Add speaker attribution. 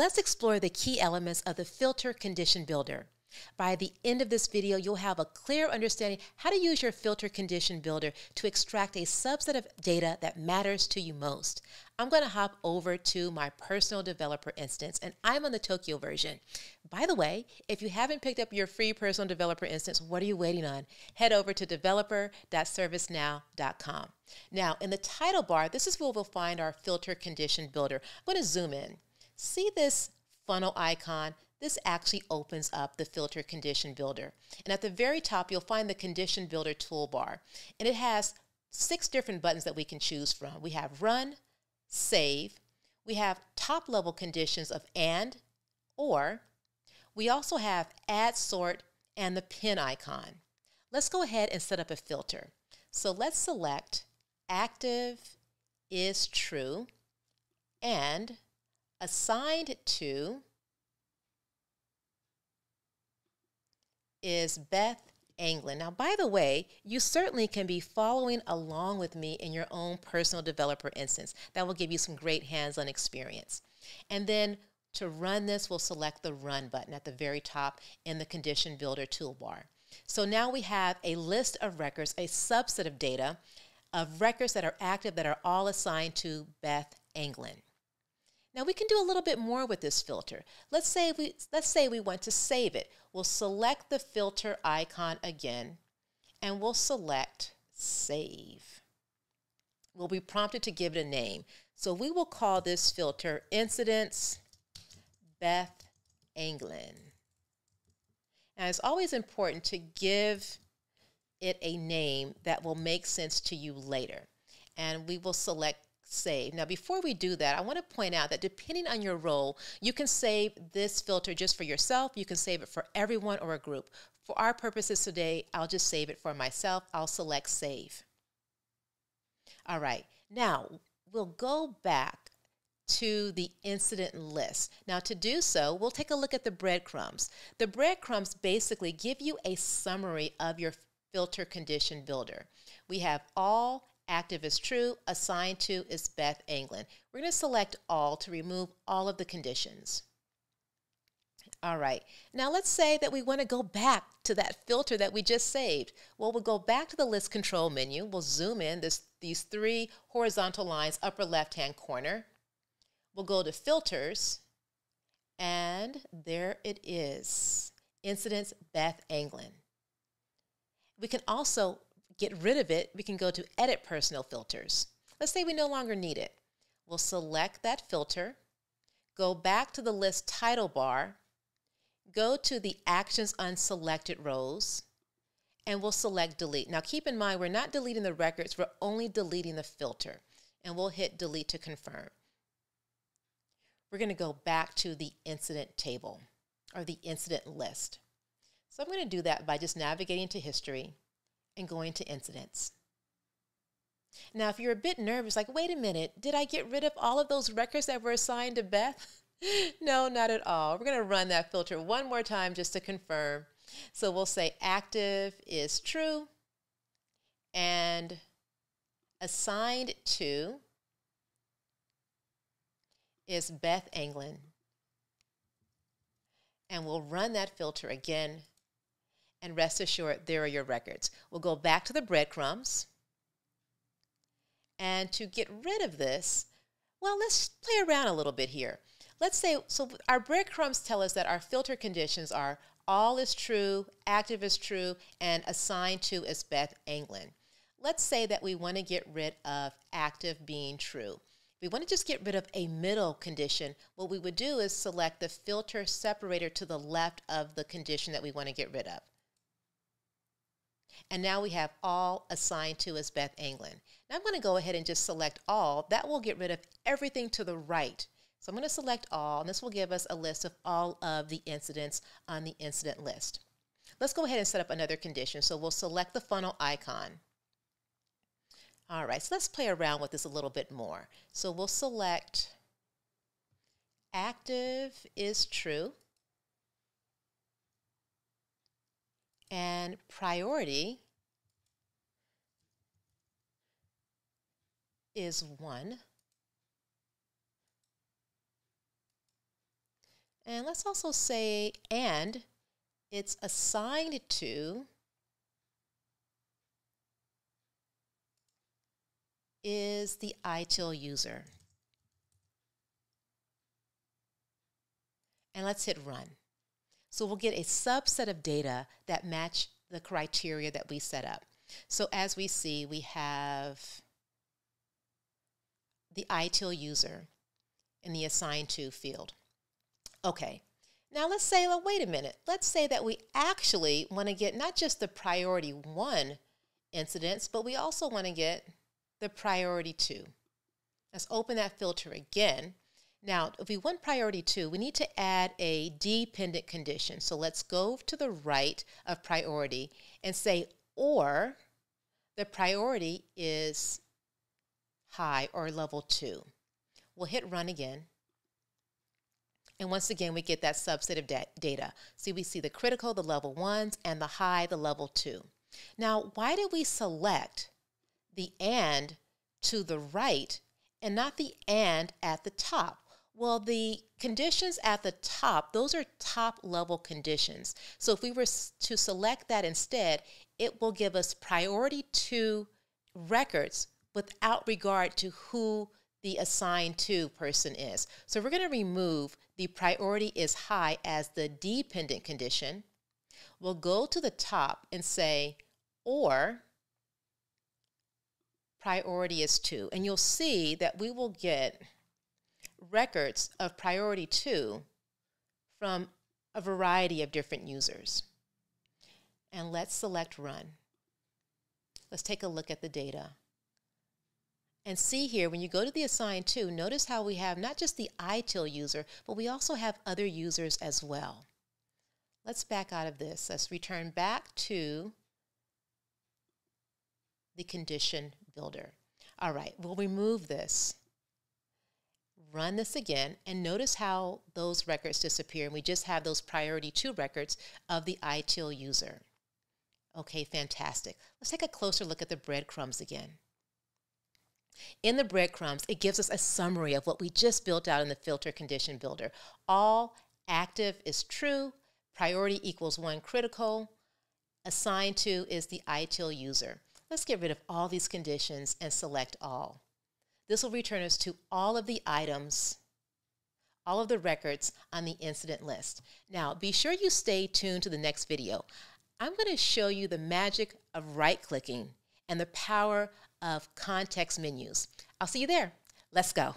Speaker 1: let's explore the key elements of the filter condition builder. By the end of this video, you'll have a clear understanding how to use your filter condition builder to extract a subset of data that matters to you most. I'm going to hop over to my personal developer instance, and I'm on the Tokyo version. By the way, if you haven't picked up your free personal developer instance, what are you waiting on? Head over to developer.servicenow.com. Now, in the title bar, this is where we'll find our filter condition builder. I'm going to zoom in. See this funnel icon? this actually opens up the filter condition builder. And at the very top, you'll find the condition builder toolbar. And it has six different buttons that we can choose from. We have run, save, we have top level conditions of and, or, we also have add sort and the pin icon. Let's go ahead and set up a filter. So let's select active is true and assigned to is Beth Anglin. Now, by the way, you certainly can be following along with me in your own personal developer instance. That will give you some great hands-on experience. And then to run this, we'll select the Run button at the very top in the Condition Builder toolbar. So now we have a list of records, a subset of data, of records that are active that are all assigned to Beth Anglin. Now we can do a little bit more with this filter. Let's say we let's say we want to save it. We'll select the filter icon again and we'll select save. We'll be prompted to give it a name. So we will call this filter incidents Beth Anglin. Now it's always important to give it a name that will make sense to you later. And we will select save. Now, before we do that, I want to point out that depending on your role, you can save this filter just for yourself. You can save it for everyone or a group. For our purposes today, I'll just save it for myself. I'll select save. All right, now we'll go back to the incident list. Now to do so, we'll take a look at the breadcrumbs. The breadcrumbs basically give you a summary of your filter condition builder. We have all active is true, assigned to is Beth Anglin. We're going to select all to remove all of the conditions. All right, now let's say that we want to go back to that filter that we just saved. Well, we'll go back to the list control menu. We'll zoom in this, these three horizontal lines, upper left-hand corner. We'll go to filters, and there it is, incidents Beth Anglin. We can also get rid of it, we can go to Edit Personal Filters. Let's say we no longer need it. We'll select that filter, go back to the list title bar, go to the Actions on selected rows, and we'll select Delete. Now keep in mind, we're not deleting the records, we're only deleting the filter. And we'll hit Delete to confirm. We're going to go back to the incident table or the incident list. So I'm going to do that by just navigating to History, and going to incidents. Now, if you're a bit nervous, like, wait a minute, did I get rid of all of those records that were assigned to Beth? no, not at all. We're going to run that filter one more time just to confirm. So we'll say active is true and assigned to is Beth Anglin. And we'll run that filter again and rest assured there are your records. We'll go back to the breadcrumbs. And to get rid of this, well, let's play around a little bit here. Let's say, so our breadcrumbs tell us that our filter conditions are all is true, active is true, and assigned to is Beth Anglin. Let's say that we want to get rid of active being true. we want to just get rid of a middle condition, what we would do is select the filter separator to the left of the condition that we want to get rid of. And now we have all assigned to as Beth Anglin. Now I'm going to go ahead and just select all. That will get rid of everything to the right. So I'm going to select all, and this will give us a list of all of the incidents on the incident list. Let's go ahead and set up another condition. So we'll select the funnel icon. All right, so let's play around with this a little bit more. So we'll select active is true. And priority is 1. And let's also say, and it's assigned to is the ITIL user. And let's hit run. So we'll get a subset of data that match the criteria that we set up. So as we see, we have the ITIL user in the assigned to field. Okay, now let's say, well, wait a minute. Let's say that we actually want to get not just the priority one incidents, but we also want to get the priority two. Let's open that filter again. Now, if we want priority two, we need to add a dependent condition. So let's go to the right of priority and say, or the priority is high or level two. We'll hit run again. And once again, we get that subset of da data. See, we see the critical, the level ones, and the high, the level two. Now, why did we select the and to the right and not the and at the top? Well, the conditions at the top, those are top level conditions. So if we were to select that instead, it will give us priority two records without regard to who the assigned to person is. So we're going to remove the priority is high as the dependent condition. We'll go to the top and say, or priority is two. And you'll see that we will get records of priority two from a variety of different users. And let's select run. Let's take a look at the data. And see here, when you go to the assign to, notice how we have not just the ITIL user, but we also have other users as well. Let's back out of this. Let's return back to the condition builder. All right, we'll remove this. Run this again and notice how those records disappear and we just have those priority two records of the ITIL user. Okay, fantastic. Let's take a closer look at the breadcrumbs again. In the breadcrumbs, it gives us a summary of what we just built out in the filter condition builder. All active is true, priority equals one critical, assigned to is the ITIL user. Let's get rid of all these conditions and select all. This will return us to all of the items, all of the records on the incident list. Now, be sure you stay tuned to the next video. I'm going to show you the magic of right-clicking and the power of context menus. I'll see you there. Let's go.